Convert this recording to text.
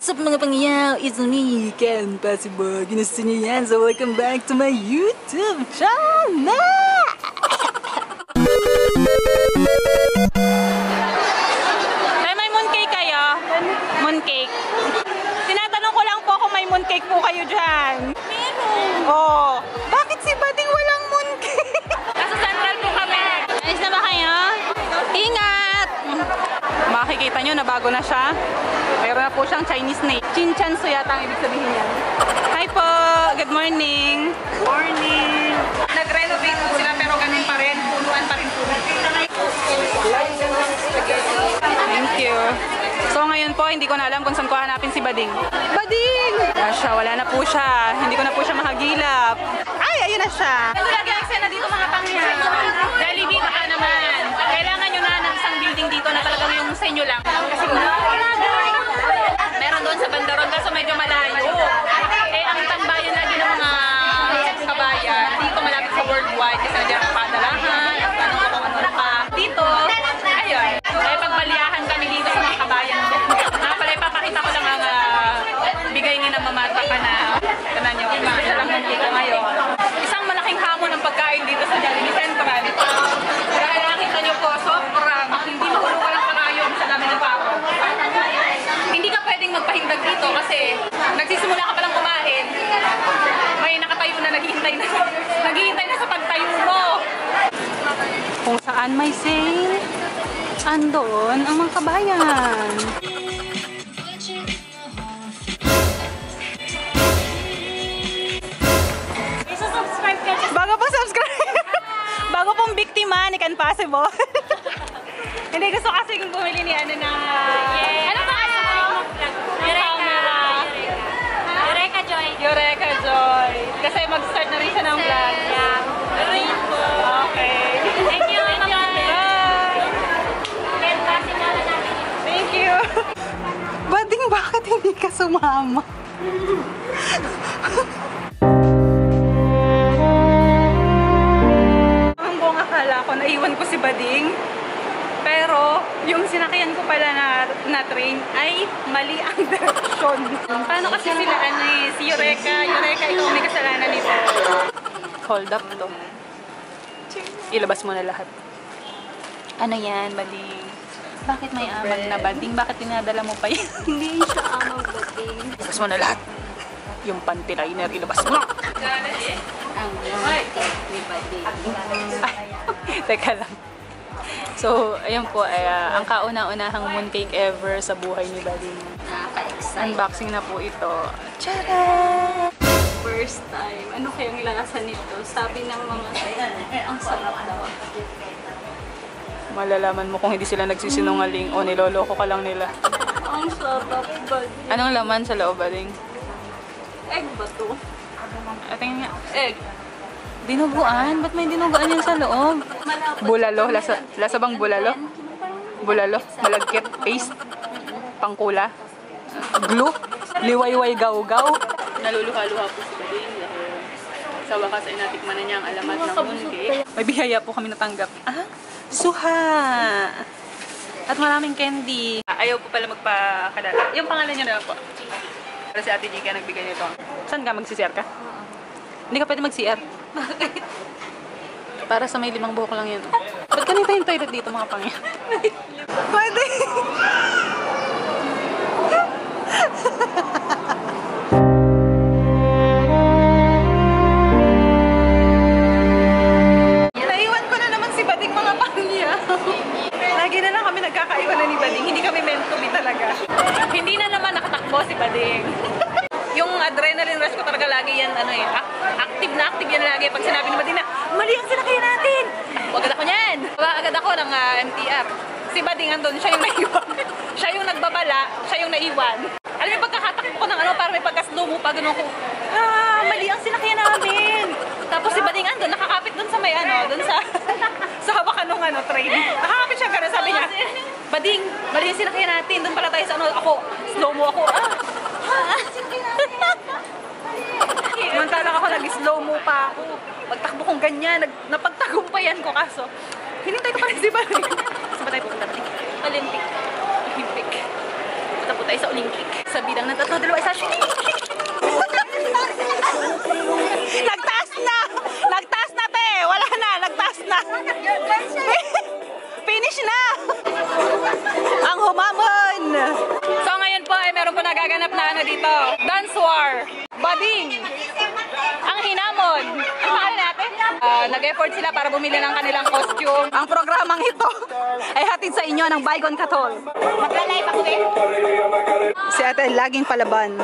What's up mga pangyaw? It's me, Ken Possible. Ginusto niyo yan, so welcome back to my YouTube channel! May may mooncake kayo? Mooncake. Tinatanong ko lang po kung may mooncake po kayo dyan. Meron. Oh. Bakit si Bading walang mooncake? Nasa central po kami. Ayos na ba kayo? Ingat! Makikita nyo na bago na siya. Mayroon na po siyang Chinese name. Chinchansu yata ang ibig sabihin yan. Hi po! Good morning! Morning! Nag-renovate po sila pero ganun pa rin. Punuan pa rin po. Thank you. So ngayon po, hindi ko na alam kung saan ko hanapin si Bading. Bading! Wala siya, wala na po siya. Hindi ko na po siya mahagilap. Ay, ayun na siya. Ito lagi ang eksena dito mga pangya. Jollibee, baka naman. Bigay ni ng mamata ka na, kanan nyo, isa lang ng ko ngayon. Isang malaking hamon ng pagkain dito sa Jollibee Central. Dahil nakita nyo po, sobrang hindi mahulugan ang karayom sa dami ng tao. Hindi ka pwedeng magpahindag dito kasi nagsisimula ka palang kumain, may nakatayo na naghihintay na, naghihintay na sa pagtayo mo. Kung saan may sale, andoon ang mga kabayan. Mag-start na rin siya ng vlog. Yeah. Okay. Thank you. Bye. Possible na namin. Thank you. Bading, bakit hindi ka sumama? Ang buong akala ko, naiwan ko si Bading. Pero, yung sinakyan ko pala na, na train ay mali ang direksyon. Paano kasi sila, si Eureka, Eureka, ikaw may kasalanan nito. Hold up to. Ilabas mo na lahat. Ano yan, Bading? Bakit may amag na Bading? Bakit tinadala mo pa yan? Hindi siya amang bating. Ilabas mo na lahat. Yung panty liner, ilabas mo. Ang Ay. ni bating. Ay, teka lang. So, ayun po, ay, ah, ang kauna-unahang mooncake ever sa buhay ni Bading. Unboxing na po ito. Tara! First time. Ano kayang lasa nito? Sabi ng mga eh, ang sarap daw. Malalaman mo kung hindi sila nagsisinungaling o niloloko ka lang nila. Ang sarap bating. Anong laman sa loob, Bading? Egg ba to? Tingnan nga. Egg. Dinuguan? Ba't may dinuguan yan sa loob? Bulalo? Lasa, lasa bang bulalo? Bulalo? Malagkit? Paste? Pangkula? Glue? Liwayway gaw-gaw? Naluluha-luha po si Bading dahil sa wakas ay natikman na niya ang alamat ng mooncake. May biyaya po kami natanggap. Ah? Suha! At maraming candy. Ayaw po pala magpakadala. Yung pangalan niya na po. Para si Ate Jika nagbigay nito. Saan ka? Mag-CR ka? Hindi ka pwede mag-CR. Para sa may limang buhok lang yun. Ba't ganito yung toilet dito mga pangya? pwede! Pangya. Lagi na lang kami nagkakaiwanan ni Bading. Hindi kami meant to be talaga. Hindi na naman nakatakbo si Bading. yung adrenaline rush ko talaga lagi yan, ano eh, active na active yan lagi. Pag sinabi ni Bading na, mali ang sinakayan natin! Agad ako niyan! Agad ako ng ah, MTR. Si Bading andun, siya yung naiwan. siya yung nagbabala, siya yung naiwan. Alam mo, pagkakatakbo ko ng ano, para may pagka-slow mo, pag ano ko, ah, mali ang sinakyan namin. Tapos si Bading andun, nakakapit dun sa may ano, dun sa, sa hawakan ng ano, train. Nakakapit siya, gano'n sabi niya, Bading, ang sinakyan natin, dun pala tayo sa ano, ako, slow mo ako, ah, Samantalang ako nag-slow mo pa ako. Pagtakbo kong ganyan, nag, napagtagumpayan ko kaso. Hinintay ko pa rin si Bading. Saan ba tayo pupunta? Olympic. Olympic. Punta po tayo sa Olympic. Sa bidang ng tatlo, dalawa, isa. Nagtaas na! Nagtaas na, te! Wala na, nagtaas na. Finish na! Ang humamon! So ngayon po ay meron po nagaganap na ano dito. Dance war. Bading. Ang hinamon. Ang pangalan natin? Ah, nag-effort sila para bumili ng kanilang costume. Ang programang ito ay hatid sa inyo ng Baygon Katol. Maglalay pa ko eh. Si ate laging palaban.